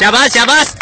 शाबाश शाबाश